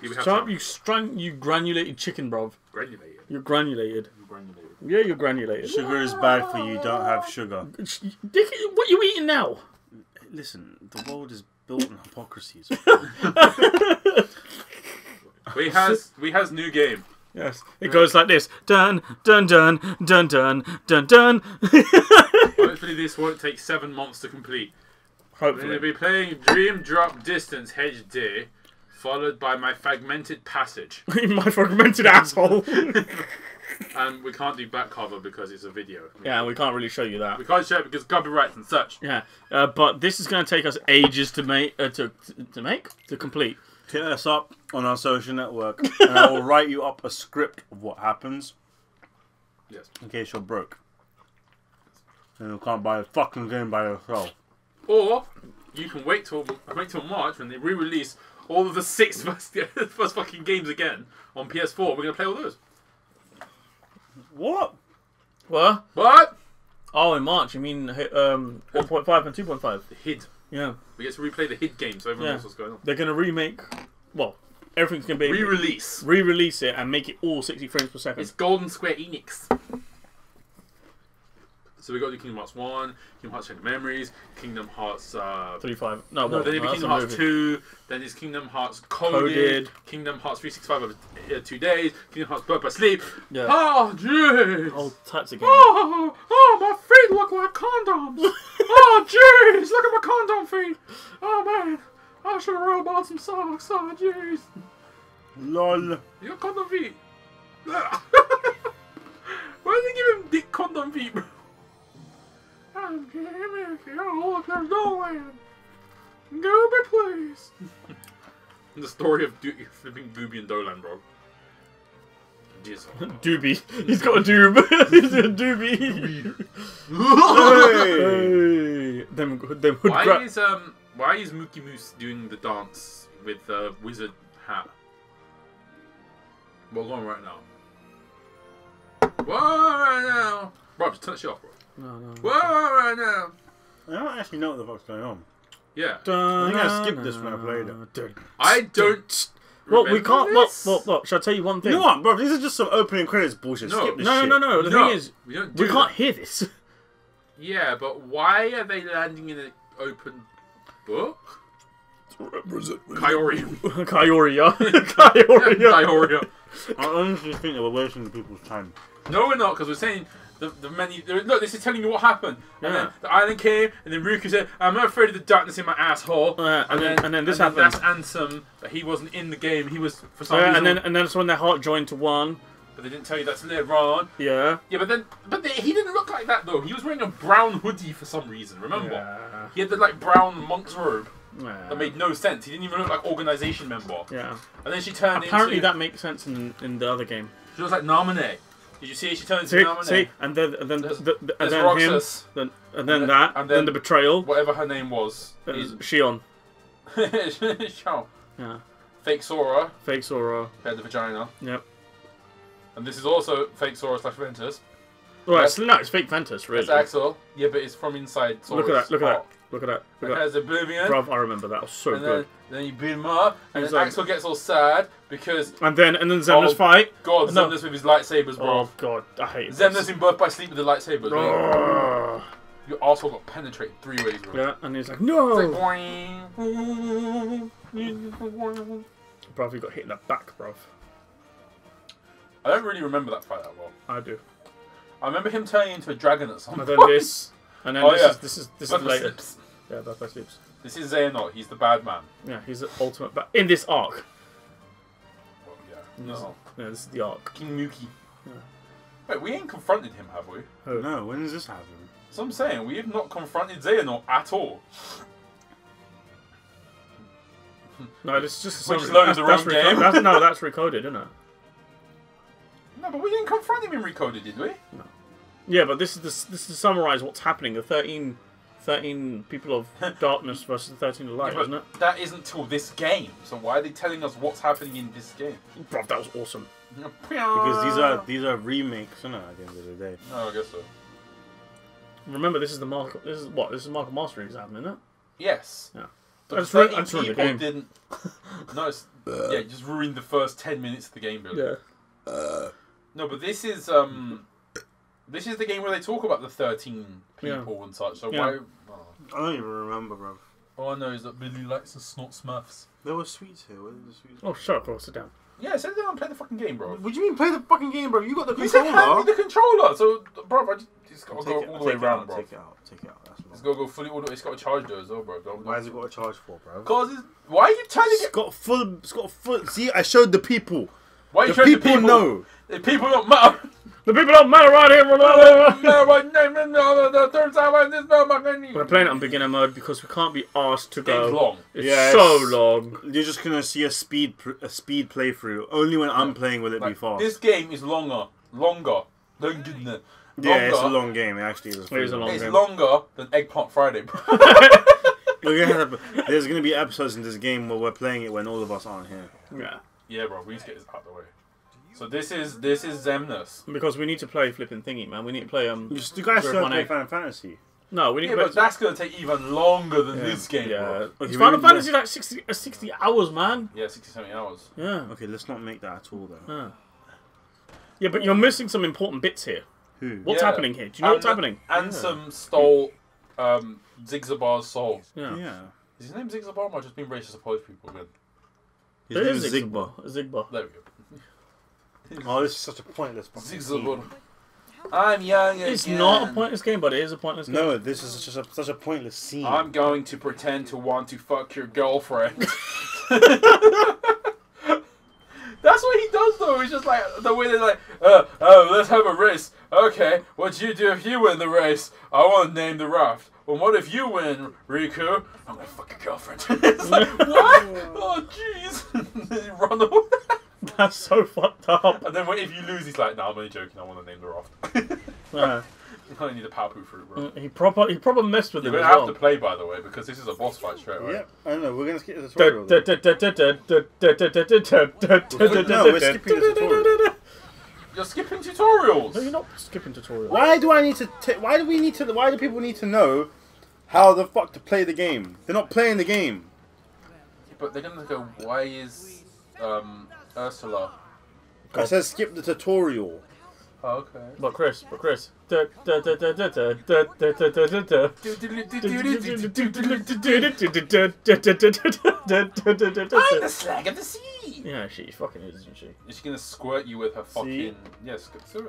You have Stop, some you strang, you granulated chicken, bruv. granulated. You're granulated. Granulated. Yeah, you're granulated. Sugar is bad for you. Don't have sugar. Dick, what are you eating now? Listen, the world is built on hypocrisies. We has we has new game. Yes. It goes like this. Dun, dun, dun, dun, dun, dun, dun. Hopefully this won't take seven months to complete. We're going to be playing Dream Drop Distance HD, followed by my fragmented passage. My fragmented asshole. And we can't do back cover because it's a video. yeah, we can't really show you that. We can't show it because copyrights and such. Yeah, uh, but this is going to take us ages to make, uh, to to make, to complete. Hit us up on our social network, and I will write you up a script of what happens Yes. in case you're broke. And you can't buy a fucking game by yourself. Or you can wait till wait till March when they re-release all of the six first, first fucking games again on PS4. We're gonna play all those. What? What? What? Oh, in March. You mean um 1.5 and 2.5? the HID. Yeah, We get to replay the HID game so everyone Yeah. knows what's going on. they're going to remake. Well, everything's going to be Re-release. re-release it and make it all 60 frames per second. It's Golden Square Enix. So we got the Kingdom Hearts 1, Kingdom Hearts Chain of Memories, Kingdom Hearts uh, 35. No, No, well, then it'd be no, that's Kingdom Hearts. 2, then it's Kingdom Hearts Coded, Coded. Kingdom Hearts 365 over uh, two days, Kingdom Hearts Birth by Sleep. Yeah. Oh, jeez! All types of games. Oh, oh, my feet look like condoms! oh, jeez! Look at my condom feet! Oh, man! I should have rolled bought some socks. Oh, jeez! LOL. You got condom feet! Why did they give him dick condom feet, bro? I'm Jimmy. Oh, look, there's no land. Gooby, please. the story of Do- flipping Gooby and Dolan, bro. Jeez. Doobie. He's got a doob. He's a doobie. hey. Them, them hood why gra- is um why is Mookie Moose doing the dance with the wizard hat? Well, go on right now. Whoa, right now, bro, just turn that shit off, bro. No, no. Whoa, right now. I don't actually know what the fuck's going on. Yeah, I think I skipped this when I played it. I don't. Well, we can't. Look, this. look, look. Shall I tell you one thing? You know what, bro? These are just some opening credits bullshit. No, Skip this No, shit. no, no, no. The No, thing is, we don't. Do we can't that. hear this. Yeah, but why are they landing in an open book? Kyori. Kyoria. Kyoria. Kyoria. I honestly think they were wasting people's time. No, we're not, because we're saying the, the many. the- Look, this is telling you what happened. And Yeah. then the island came, and then Riku said, "I'm not afraid of the darkness in my asshole." Uh, and then- and then this and happened. That's Ansem, but he wasn't in the game. He was for some Yeah, reason. and then and then that's when their heart joined to one. but they didn't tell you that's later on. Yeah. Yeah, but then, but they, he didn't look like that though. He was wearing a brown hoodie for some reason. Remember? Yeah. He had the like brown monk's robe Yeah. that made no sense. He didn't even look like organization member. Yeah. And then she turned Apparently into. that makes sense in in the other game. She was like Namine. Did you see? She into See, Namine. see, and then and then There's- the, the, and then Roxas, him, then and then And that, and then, then- the betrayal. whatever her name was. uh, is Xion. Shao. Yeah. Fake Sora Fake Sora. had the vagina. Yep. And this is also fake Sora slash Ventus. Well, That's- it's, no, it's fake Ventus, really. It's Axel. Yeah, but it's from inside Sora's Look at that! Look at that! Look at that! Look at has Oblivion. that! Bruv, I remember that. It was so and good. then, then you beat him up, and He's then like- Axel gets all sad because And then and then Xemnas Oh, fight. God, No. Xemnas with his lightsabers, bro. Oh god, I hate Xemnas in Birth by Sleep with the lightsabers. bro. Oh. Your arsehole got penetrated three ways, bro. Yeah, and he's like, It's no. like boing. Bruv, he got hit in the back, bruv. I don't really remember that fight that well. I do. I remember him turning into a dragon at some And then this, and then Oh, this yeah. is this is this Birth is later. Sleeps. Yeah, that's by sleeps. This is Xehanort. He's the bad man. Yeah, he's the ultimate. Ba- in this arc. Well, yeah. Yes. No. Yeah, this is the arc. King Muki. Yeah. Wait, we ain't confronted him, have we? No, when does this happen? So I'm saying we have not confronted Xehanort at all. No, this is just a Which summary. is loaded that's, the that's wrong reco- game. that's- no, that's recoded, isn't it? No, but we didn't confront him in Recoded, did we? Yeah, but this is the, this is to summarize what's happening. The 13, 13 people of darkness versus the thirteen of light, Yeah, isn't it? that isn't till this game. So why are they telling us what's happening in this game? Bruv, that was awesome. Because these are these are remakes, isn't it? At the end of the day. No, I guess so. Remember, this is the mark. This is what? This is the mark of mastery exam, isn't it? Yes. Yeah. But I just ruined- 13 I just ruined the people game. didn't. No, it's, yeah, just ruined the first ten minutes of the game, Billy. Yeah. Uh, No, but this is um, this is the game where they talk about the thirteen Yeah. people and such. So Yeah. why? Oh. I don't even remember, bro. Oh. All I know is that Billy likes to snort Smurfs. There were sweets here. Where did the sweets? Oh, shut up, bro. Sit down. Yeah, sit down and play the fucking game, bro. What do you mean play the fucking game, bro? You got the You said hand me controller. the controller, so bro, I just, just gotta go it, all the way it around, out, bro. take it out, take it out. That's It's long. gotta go fully all the way. It's got a charge though as well, bro. Don't, Why has it got a charge for, bro? Cause it's, why are you trying to It's get? got full. It's got full. See, I showed the people. Why are you showing The people to know. The people don't matter. The people don't matter around here. no, We're my name is no, the third time I just know my name. playing it on beginner mode because we can't be asked to go. Game's long. It's Yes. so long. You're just gonna see a speed pr- a speed playthrough. Only when I'm playing will it be fast. this game is longer, longer, Don't longer. than- yeah, it's a long game. It actually is. It is a long It's game. longer than Eggplant Friday, bro. We're gonna have, there's gonna be episodes in this game where we're playing it when all of us aren't here. Yeah. yeah, bro. We need to get this out the way. So this is this is Xemnas. Because we need to play flipping thingy, man. We need to play um. You just, you guys Zero still play. Final Fantasy. No, we need Yeah, to but play. that's gonna take even longer than yeah. this game, Yeah. Okay, Final we- Fantasy like 60, uh, 60 hours, man. Yeah, 60, 70 hours. Yeah. Okay, let's not make that at all though. Yeah. Yeah, but you're missing some important bits here. Who? What's Yeah. happening here? Do you know what's happening? And- happening? Ansem stole um, Zigzabar's soul. Yeah. Yeah. Is his name Zigzabar? Or am I just being racist to Polish people again? His It name is is Xigbar. Xigbar. Xigbar. There we go. Oh, this is such a pointless fucking Zigzabar. scene. I'm young It's not a pointless game, but it is a pointless game. No, this is just a, such a pointless scene. I'm going to pretend to want to fuck your girlfriend. That's what he does, though. He's just like the way they're like, uh, oh, let's have a race. Okay, what you do if you win the race? I want to name the raft. Well, what if you win, Riku? I'm gonna fuck your girlfriend. it's like, what? Oh, jeez. Then Run away. That's so fucked up. And then if you lose, he's like, "No, nah, I'm only joking. I want to name the raft." yeah. I need a power poo fruit, bro. He proper, he proper messed with You're. We gonna have to play, by the way, because this is a boss fight straight away. Yeah. I know. We're gonna skip the tutorial. no, we're skipping the tutorial. You're skipping tutorials. No, you're not skipping tutorials. Why do I need to? Why do we need to? Why do people need to know how the fuck to play the game? They're not playing the game. But they're gonna go. Why is um Ursula. I said skip the tutorial. Oh, okay. But Chris, but Chris. I'm the slag of the sea. Yeah, she fucking is, isn't she? Is she gonna squirt you with her fucking? Yes, yeah.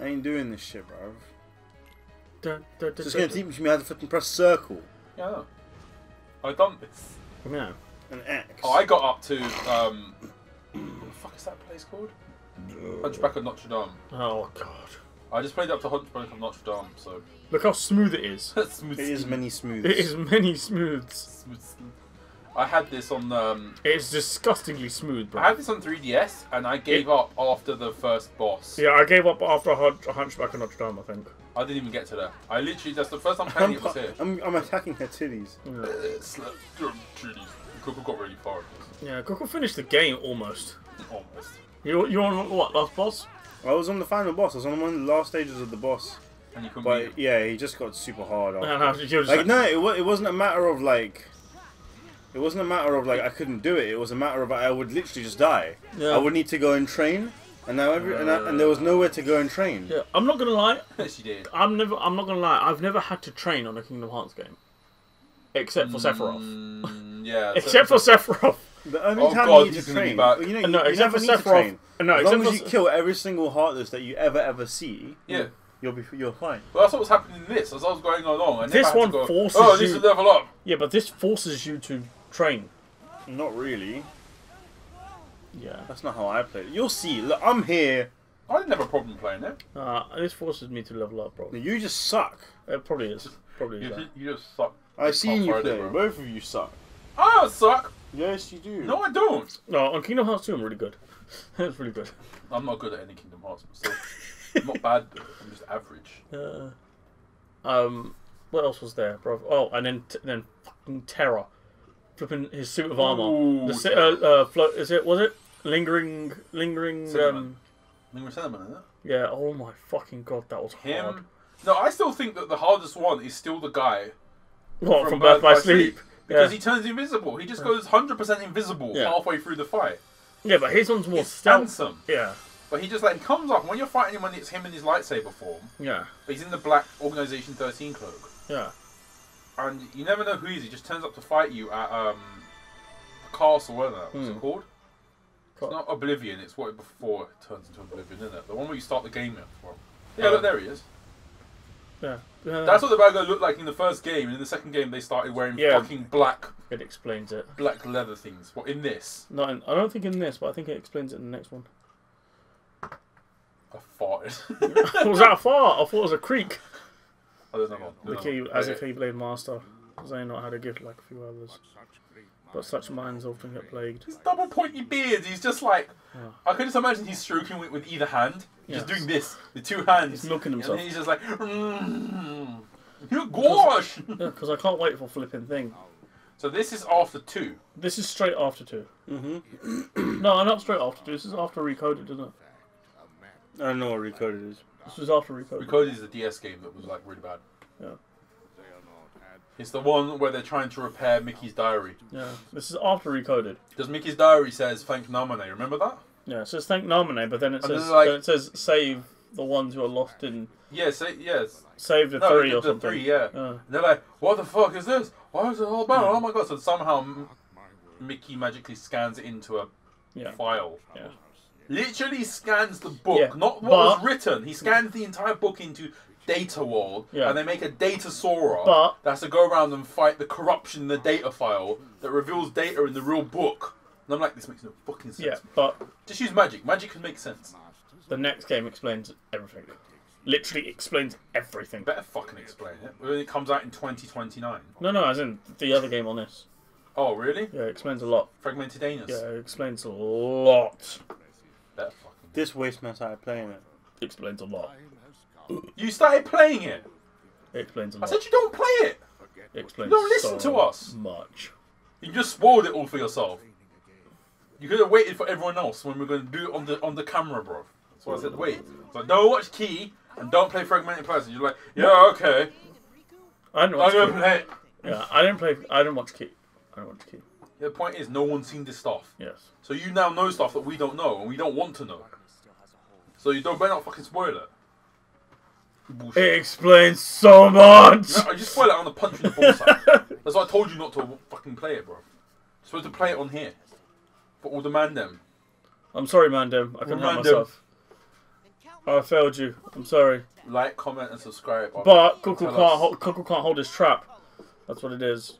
I ain't doing this shit, bro. It's just gonna teach me how to fucking press circle. Yeah. I done this. Yeah and X. Oh, I got up to um, what the fuck is that place called? Hunchback of Notre Dame. Oh god. I just played up to Hunchback of Notre Dame, so Look how smooth it is. smooth. It is many smooths. It is many smooths. smooth. I had this on um, It is disgustingly smooth, I had this on 3DS, and I gave up after the first boss. Yeah, I gave up after a hunch- a Hunchback of Notre Dame, I think. I didn't even get to that. I literally that's the first time playing I'm, it was here. I'm, I'm attacking her titties. Yeah, Slap drum titties. Coco got really far yeah Coco finished the game almost. Almost. You you on what last boss? I was on the final boss. I was on one of the last stages of the boss. And you couldn't But beat it. yeah, he just got super hard. No, After. no, you Like like, no, it, wa- it wasn't a matter of like. It wasn't a matter of like I couldn't do it. It was a matter of I would literally just die. Yeah. I would need to go and train, and now every and, I, and there was nowhere to go and train. Yeah, I'm not gonna lie. she did. I'm never. I'm not gonna lie. I've never had to train on a Kingdom Hearts game, except for Sephiroth. Mm. Yeah. Except for Sephiroth. The only Oh time God, you need to be train, back. you know, you, no, you except for Sephiroth. train. No, as except long as for you kill every single Heartless that you ever ever see, Yeah. you'll be you're fine. Well, that's what was happening in this. As I was going along, I This had one go, forces Oh, I need you- to level up. Yeah, but this forces you to train. Not really. Yeah. That's not how I play. it. You'll see. Look, I'm here. I didn't have a problem playing it. Uh, this forces me to level up, bro. You just suck. It probably is. Probably is. You, you just suck. I've seen you Friday, play. bro. Both of you suck. I don't suck. Yes, you do. No, I don't. No, on Kingdom Hearts 2, I'm really good. That's really good. I'm not good at any Kingdom Hearts myself. I'm not bad. Though. I'm just average. Uh, um, what else was there, bro? Oh, and then t- then fucking Terra, flipping his suit of armor. Ooh, the si- uh, uh, flo- is it? Was it lingering? Lingering? Cinnamon. Um, Lingering Cinnamon, isn't it? yeah. Oh my fucking god, that was Him. hard. No, I still think that the hardest one is still the guy What, from Birth by Sleep? Because Yeah. he turns invisible. He just goes 100% invisible Yeah. halfway through the fight. Yeah, but his one's more stealth. handsome. Yeah, But he just like he comes up when you're fighting him when it's him in his lightsaber form. yeah, But he's in the black Organization 13 cloak. yeah. And you never know who he is. He just turns up to fight you at um, a castle, whatever. What's it Hmm. called? It's not Oblivion. It's what before it turns into Oblivion, isn't it? The one where you start the game. Well, yeah, look, there he is. Yeah. yeah. That's what the bad guy looked like in the first game. And in the second game, they started wearing Yeah. fucking black it explains it. black leather things. What in this? Not in, I don't think in this, but I think it explains it in the next one. I farted. was that far? I thought it was a creek. I don't know. I The don't key, know. as a Yeah. Keyblade master, not had a gift like a few others. But such minds often get plagued. His double pointy beard. He's just like. I can just imagine he's stroking it with either hand. He's just doing this with two hands. He's milking And himself. then he's just like. Mm, you gosh. Because I can't wait for flipping thing. So this is after two. This is straight after two. Mm-hmm. No, not straight after two. This is after Recoded, isn't it? I don't know what recoded is. This was after Recoded. Recoded is a DS game that was like really bad. Yeah. It's the one where they're trying to repair Mickey's diary. Yeah. This is after Recoded. Because Mickey's diary says thank Namine. Remember that? Yeah, it says thank Namine, but then it says like- then it says save the ones who are lost in Yes. Yeah, yes. save the No, three the, or the something. three. Yeah. Uh, they're like, what the fuck is this? Why is it all about? Oh my god! So somehow Mickey magically scans it into a yeah. file. Yeah. Literally scans the book, Yeah, not what but- was written. He scans the entire book into Data World, Yeah. and they make a Data Sora But- that has to go around and fight the corruption in the data file that reveals data in the real book. And I'm like, this makes no fucking sense. Yeah, but Just use magic. Magic can make sense. the next game explains everything. Literally explains everything. Better fucking explain it. When it comes out in 2029. No, no, as in the other game on this. Oh, really? Yeah, it explains a lot. Fragmented Anus. Yeah, it explains a lot. Better fucking. This waste man started playing it. It explains a lot. You started playing it. It explains a I lot. I said you don't play it. It explains don't listen so to us. much. You just spoiled it all for yourself. You could have waited for everyone else when we are going to do it on the on the camera, bro. That's why I said wait. So don't watch Key and don't play Fragmented Person. You're like, yeah, okay, I didn't I'm watch gonna Key. play it. Yeah, I didn't play. I didn't watch Key. I didn't watch Key. The point is, no one's seen this stuff, Yes. so you now know stuff that we don't know and we don't want to know. So you don't better not fucking spoil it. Bullshit. It explains so much. No, I just spoil it on the punch in the ball side. That's why I told you not to fucking play it, bro. You're supposed to play it on here. For all the man them. I'm sorry, Mandem. I couldn't help myself. I failed you. I'm sorry. Like, comment, and subscribe. But KuKu can't, us. hold, KuKu can't hold his trap. That's what it is.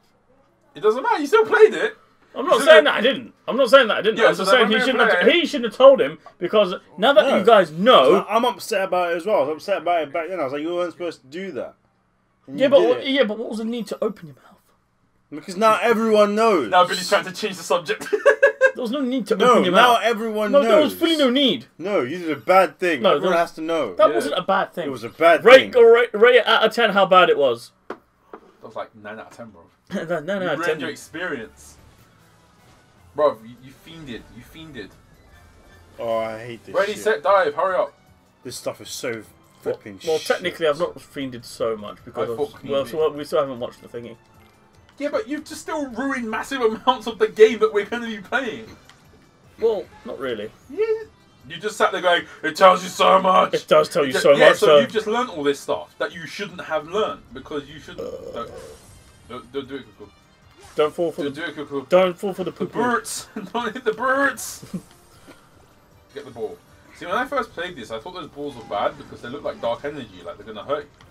It doesn't matter. You still played it. I'm not saying that I didn't. I'm not saying that I didn't. Yeah, I'm so just then saying he shouldn't. Have, he shouldn't have told him because now that No. you guys know. I- I'm upset about it as well. I was upset about it back then. I was like, you weren't supposed to do that. And Yeah, but what, yeah, but what was the need to open your mouth? because now everyone knows. Now Billy's trying to change the subject. There was no need to No, open your now mouth. everyone No, knows. there was fully no need. No, you did a bad thing. No, everyone there- has to know. That Yeah. wasn't a bad thing. It was a bad rate, thing. or rate, rate it out of ten how bad it was. that was like 9 out of 10, bro. no, no, you no, ruined 10. your experience. Bro, you, you fiended. You fiended. Oh, I hate this Ready, shit. set, dive. Hurry up. This stuff is so Well, flipping well, shit. technically, I've not fiended so much because I of, fucking well, so we still haven't watched the thingy. Yeah, but you've just still ruined massive amounts of the game that we're going to be playing. Well, not really. Yeah. You just sat there going, it tells you so much. It does tell you so yeah, much. so So you've just learned all this stuff that you shouldn't have learned because you shouldn't. Uh. don't, don't, don't do it, KuKu. don't fall for Don't the do it, KuKu. don't fall for the The poo poo. birds! Don't hit the birds! Get the ball. See, when I first played this, I thought those balls were bad because they look like dark energy, like they're gonna hurt you.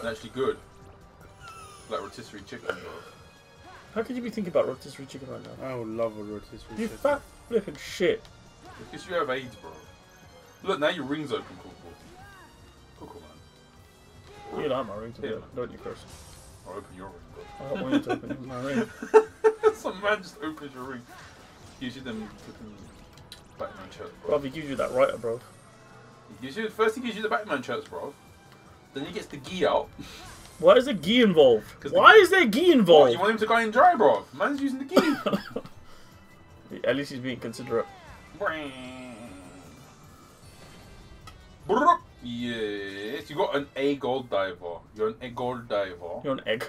They're actually good. Like rotisserie chicken, bro. How could you be thinking about rotisserie chicken right now? I would love a rotisserie You chicken. fat flipping shit. Because you have AIDS, bro. Look, now your ring's open, KuKu. KuKu, man. You know my ring to Yeah. do, don't you, Chris? Or open your ring, bro. I don't want you to open my ring. Some man just opens your ring. Gives you them flipping Batman shirts, bro. Rob, he gives you that writer, bro. He gives you, first he gives you the Batman shirts, bro. Then he gets the gi out. Why is there ghee involved? Why the- is there ghee What, involved? you want him to go in dry, bro? Man's using the gi. At least he's being considerate. Yes, you got an A gold diver. You're an A gold diver. You're an egg.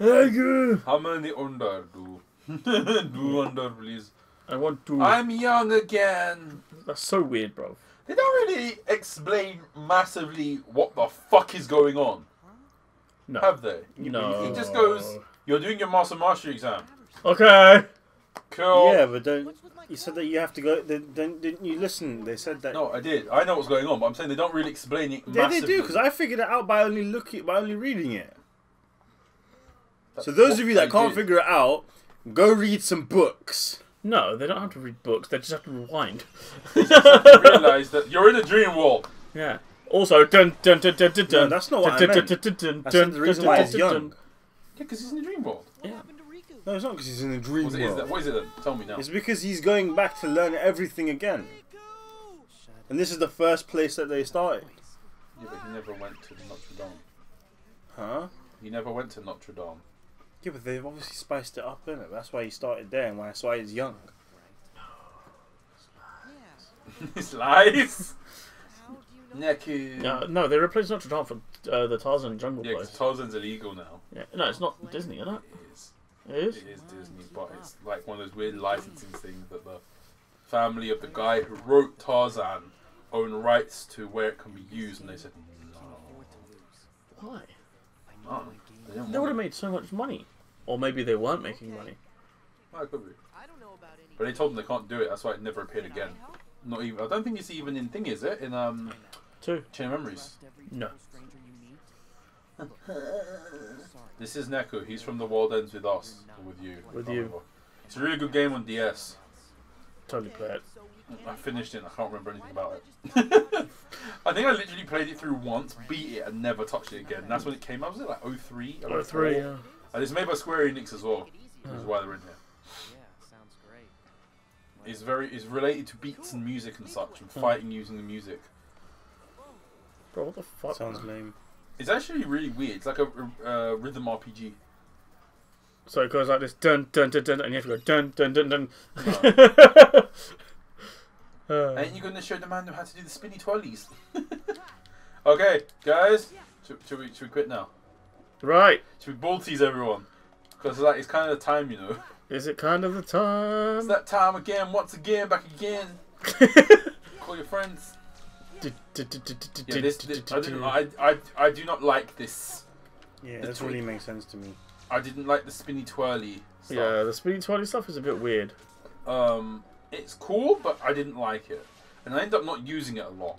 You. How many under do? do under, please. I want to. I'm young again. That's so weird, bro. They don't really explain massively what the fuck is going on, No. have they? no. It just goes, you're doing your Master Mastery exam. Okay. Cool. Yeah, but don't. You said that you have to go. Then, then didn't you listen? They said that. No, I did. I know what's going on, but I'm saying they don't really explain it Yeah, they do because I figured it out by only looking, by only reading it. That's So those of you that can't did. figure it out, go read some books. No, they don't have to read books. They just have to rewind. realize that you're in a dream world. yeah. Also, dun dun dun dun dun dun. No, that's not what I meant. dun, dun, dun, I dun, said the reason dun, why he's dun, young. dun. Yeah, because he's in the dream world. Yeah. No, it's not because he's in the dream What is, it, is world. that, what is it then? Tell me now. It's because he's going back to learn everything again. And this is the first place that they started. Yeah, but he never went to Notre Dame. Huh? He never went to Notre Dame. Yeah, but they've obviously spiced it up, innit? That's why he started there and that's why he's young. His lies. Neku. No, no, they replaced Notre Dame for uh, the Tarzan Jungle Yeah, 'cause Place. Tarzan's illegal now. Yeah. No, it's not Disney, is it? It is. It is. It is Disney, but it's like one of those weird licensing things that the family of the guy who wrote Tarzan own rights to where it can be used, and they said no. Why? no they didn't They would want have it. made so much money. Or maybe they weren't making money. Well, it could be. But they told them they can't do it. That's why it never appeared again. Not even. I don't think it's even in thing, is it? In um, Two. Chain of Memories. No. This is Neku. He's from The World Ends with Us. Or with you. With you. remember. It's a really good game on DS. Totally play it. I finished it. and I can't remember anything about it. I think I literally played it through once, beat it, and never touched it again. That's when it came out. Was it like 03? Oh, three. Oh oh yeah. And it's made by Square Enix as well. Which is mm. why they're in here. It's very. It's related to beats and music and such, and hmm. fighting using the music. Bro, what the fuck? Sounds lame. It's actually really weird. It's like a uh, rhythm RPG. So it goes like this dun dun dun dun, and you have to go dun dun dun dun. Uh, Ain't you gonna show the man how to do the spinny twirlies? okay, guys, should, should we should we quit now? right. Should we ball tease everyone? Because like it's kind of the time, you know. Is it kind of the time? It's time? that time again, once again, back again. Call your friends. Yeah, this, this I, didn't, I, I, I do not like this. Yeah, The that really makes sense to me. I didn't like the spinny twirly stuff. Yeah, the spinny twirly stuff is a bit weird. Um, it's cool, but I didn't like it, and I end up not using it a lot.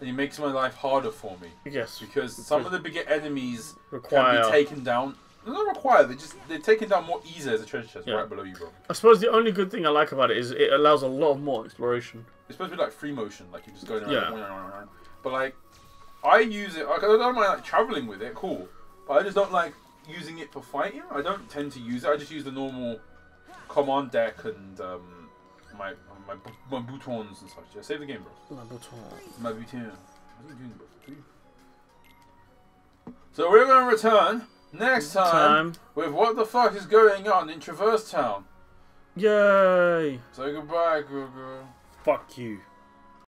And it makes my life harder for me Yes. because some of the bigger enemies can Require. be taken down. Not required. They just they're taken down more easily as a treasure chest Yeah. right below you, bro. I suppose the only good thing I like about it is it allows a lot more exploration. It's supposed to be like free motion, like you're just going around. Yeah. But like, I use it. Like, I don't mind like traveling with it, cool. But I just don't like using it for fighting. I don't tend to use it. I just use the normal command deck and um, my my my boutons and such. Yeah, save the game, bro. My bouton. What are you doing, bro? You- So we're going to return next time, Time. with what the fuck is going on in Traverse Town. Yay! So goodbye, Google. Fuck you.